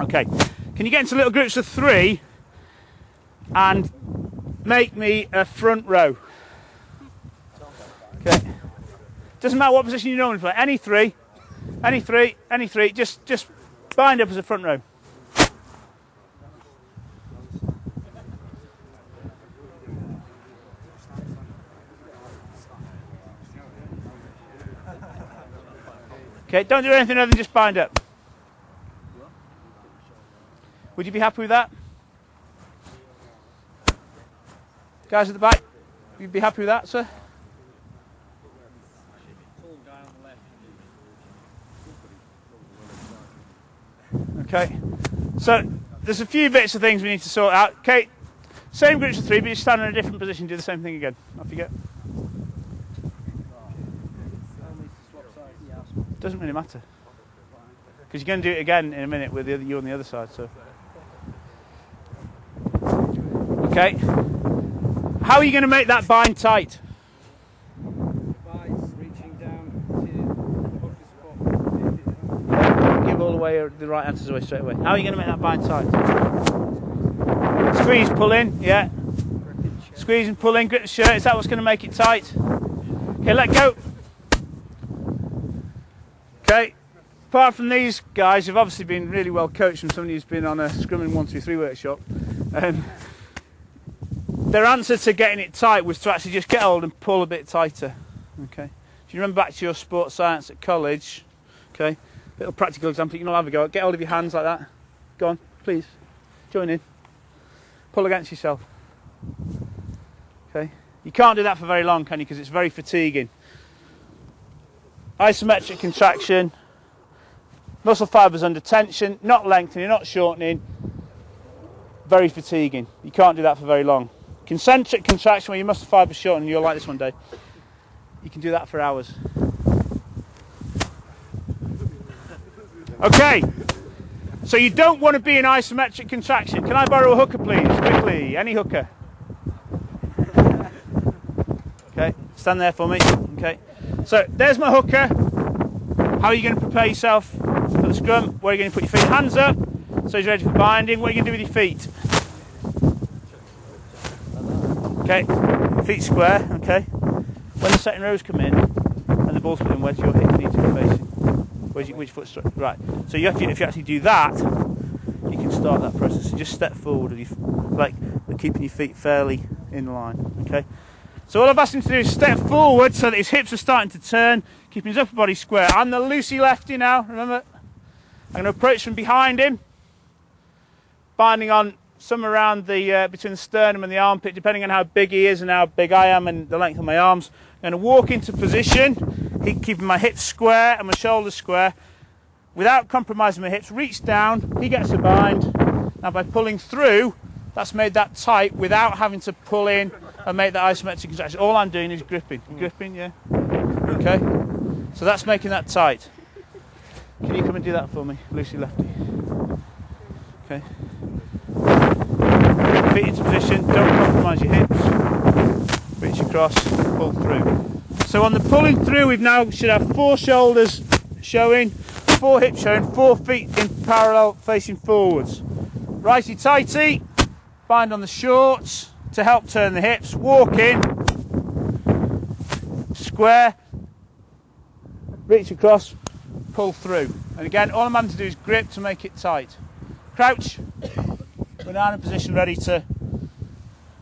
Okay, can you get into little groups of three and make me a front row? Okay. Doesn't matter what position you normally play. Any three, any three, any three. Just just bind up as a front row. Okay, don't do anything other than just bind up. Would you be happy with that? Guys at the back, you'd be happy with that, sir? Okay, so there's a few bits of things we need to sort out. Okay, same groups of three, but you stand in a different position, do the same thing again. Off you go. Doesn't really matter. Because you're going to do it again in a minute with the other, you on the other side. So, okay. How are you going to make that bind tight? Give all the way uh, the right answers away straight away. How are you going to make that bind tight? Squeeze, pull in. Yeah. Squeeze and pull in. Grip the shirt. Is that what's going to make it tight? Okay, let go. Okay. Apart from these guys, who've obviously been really well coached from somebody who's been on a scrumming one two three workshop. Um, their answer to getting it tight was to actually just get hold and pull a bit tighter. Okay. If you remember back to your sports science at college, okay, little practical example, you can all have a go. Get hold of your hands like that. Go on, please. Join in. Pull against yourself. Okay. You can't do that for very long, can you? Because it's very fatiguing. Isometric contraction, muscle fibers under tension, not lengthening, not shortening, very fatiguing. You can't do that for very long. Concentric contraction, where your muscle fibers shorten, you'll like this one day. You can do that for hours. Okay, so you don't want to be in isometric contraction. Can I borrow a hooker, please? Quickly, any hooker. Okay, stand there for me. Okay, so there's my hooker. How are you going to prepare yourself for the scrum? Where are you going to put your feet? Hands up, so you're ready for binding. What are you going to do with your feet? Okay, feet square. Okay, when the second rows come in and the ball's put in, where's your hip need to be facing? Where's your, which foot? Right. So you have to, if you actually do that, you can start that process. So just step forward, your, f- like keeping your feet fairly in line. Okay. So all I've asked him to do is step forward so that his hips are starting to turn, keeping his upper body square. I'm the loosey lefty now. Remember, I'm going to approach from behind him, binding on some around the uh, between the sternum and the armpit, depending on how big he is and how big I am and the length of my arms. I'm going to walk into position, he- keeping my hips square and my shoulders square, without compromising my hips. Reach down, he gets a bind. Now by pulling through, that's made that tight without having to pull in and make that isometric contraction. All I'm doing is gripping, gripping, yeah. Okay. So that's making that tight. Can you come and do that for me, Lucy Lefty? Okay. Feet into position, don't compromise your hips. Reach across, pull through. So on the pulling through, we've now should have four shoulders showing, four hips showing, four feet in parallel facing forwards. Righty tighty, bind on the shorts to help turn the hips, walk in, square, reach across, pull through. And again, all I'm having to do is grip to make it tight. Crouch, we're now in a position ready to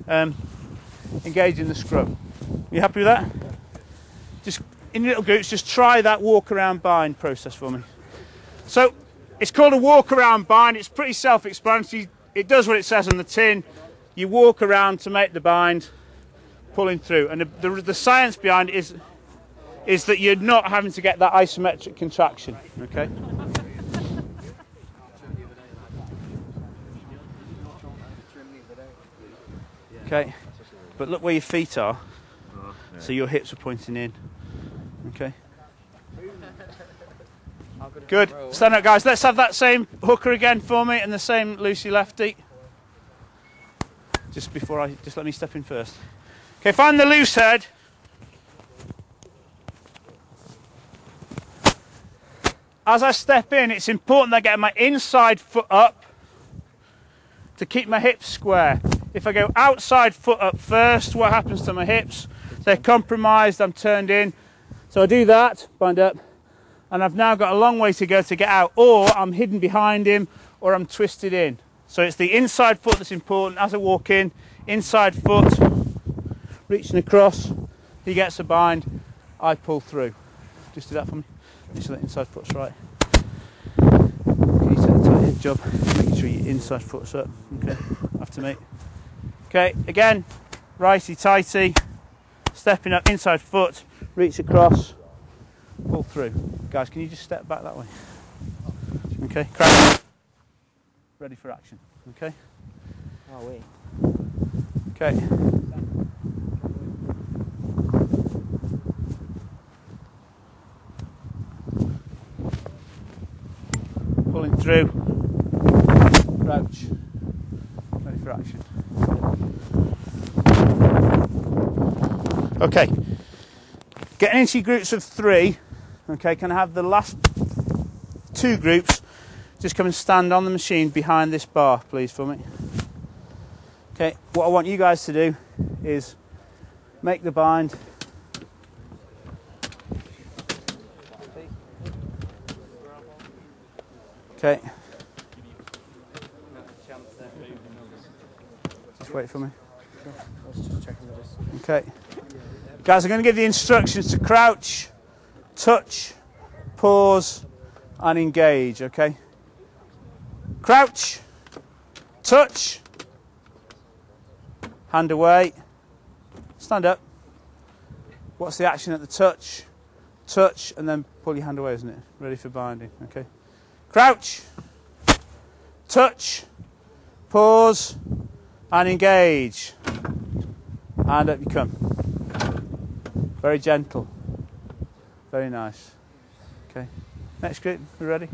um, engage in the scrum. You happy with that? Just in little groups, just try that walk around bind process for me. So it's called a walk around bind. It's pretty self-explanatory. It does what it says on the tin. You walk around to make the bind, pulling through. And the, the, the science behind it is is that you're not having to get that isometric contraction. Okay. Okay. But look where your feet are. So your hips are pointing in. Okay. Good. Stand up, guys. Let's have that same hooker again for me and the same Lucy lefty. Just before I, just let me step in first. Okay, find the loose head. as I step in, it's important that I get my inside foot up to keep my hips square. If I go outside foot up first, what happens to my hips? They're compromised, I'm turned in. So I do that, bind up, and I've now got a long way to go to get out, or I'm hidden behind him, or I'm twisted in. So it's the inside foot that's important. As I walk in, inside foot, reaching across, he gets a bind, I pull through. Just do that for me. Make sure that inside foot's right. Can you set a tight hip job? Making sure your inside foot's up. Okay, after me. Okay, again, righty tighty, stepping up, inside foot, reach across, pull through. Guys, can you just step back that way? Okay, crack. Ready for action. Okay, Oh, wait. okay. Pulling through. Crouch. Ready for action. Okay. Getting into groups of three. Okay, can I have the last two groups just come and stand on the machine behind this bar, please, for me? Okay, what I want you guys to do is make the bind. Okay, just wait for me. Okay. Guys, I'm going to give the instructions to crouch, touch, pause, and engage, okay? Crouch, touch, hand away, stand up. What's the action at the touch? Touch, and then pull your hand away, isn't it? Ready for binding, okay? Crouch, touch, pause, and engage. And up you come. Very gentle. Very nice. Okay. Next group, we ready?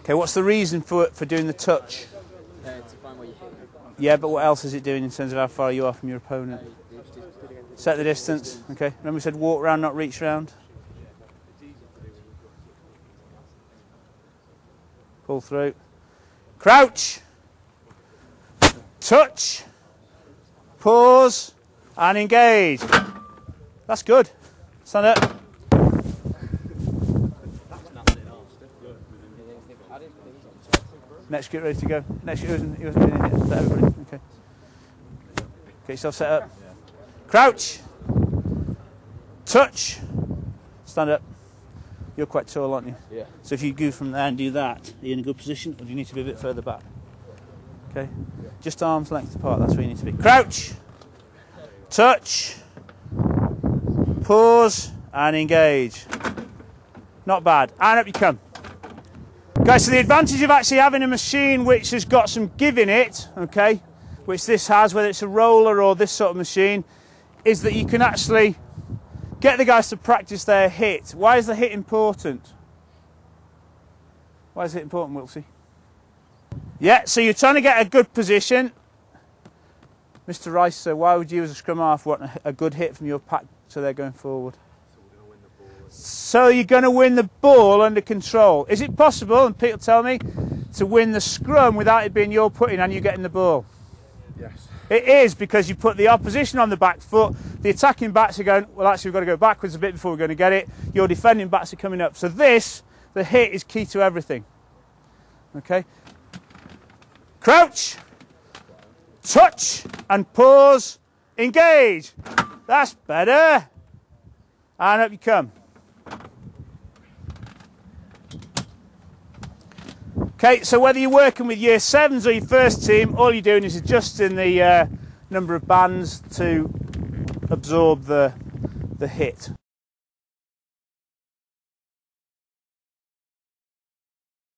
Okay, what's the reason for for doing the touch? Uh. Yeah, but what else is it doing in terms of how far you are from your opponent? Set the distance. Okay. Remember we said walk round, not reach round. Pull through. Crouch. Touch. Pause. And engage. That's good. Stand up. Next get ready to go. Next he wasn't, wasn't doing it. Is everybody? Okay. Get yourself set up. Crouch. Touch. Stand up. You're quite tall, aren't you? Yeah. So if you go from there and do that, are you in a good position, or do you need to be a bit further back? Okay. Just arms length apart. That's where you need to be. Crouch. Touch. Pause and engage. Not bad. And up you come. Guys, so the advantage of actually having a machine which has got some give in it, okay, which this has, whether it's a roller or this sort of machine, is that you can actually get the guys to practice their hit. Why is the hit important? Why is it important, Wilsey? Yeah, so you're trying to get a good position. Mr. Rice, so why would you as a scrum half want a- good hit from your pack so they're going forward? So you're going to win the ball under control. Is it possible, and will tell me, to win the scrum without it being your putting and you getting the ball? Yes. It is because you put the opposition on the back foot. The attacking backs are going, well, actually, we've got to go backwards a bit before we're going to get it. Your defending backs are coming up. So, this, the hit, is key to everything. Okay? Crouch, touch, and pause. Engage. That's better. And up you come. Okay, so whether you're working with year sevens or your first team, all you're doing is adjusting the uh, number of bands to absorb the, the hit.